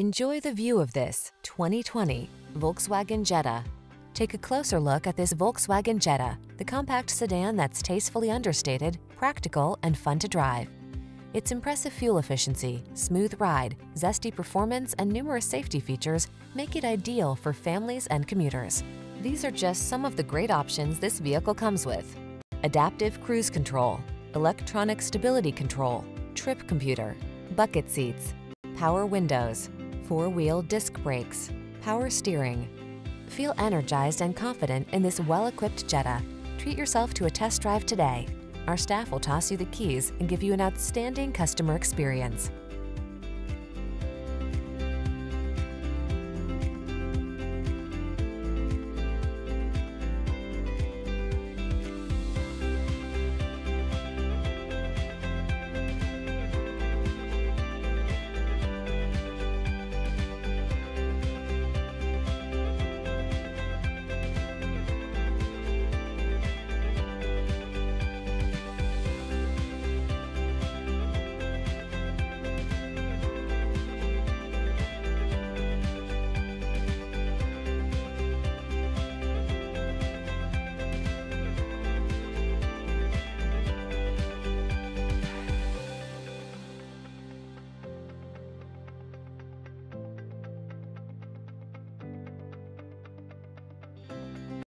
Enjoy the view of this 2020 Volkswagen Jetta. Take a closer look at this Volkswagen Jetta, the compact sedan that's tastefully understated, practical, and fun to drive. Its impressive fuel efficiency, smooth ride, zesty performance, and numerous safety features make it ideal for families and commuters. These are just some of the great options this vehicle comes with. Adaptive cruise control, electronic stability control, trip computer, bucket seats, power windows, four-wheel disc brakes, power steering. Feel energized and confident in this well-equipped Jetta. Treat yourself to a test drive today. Our staff will toss you the keys and give you an outstanding customer experience.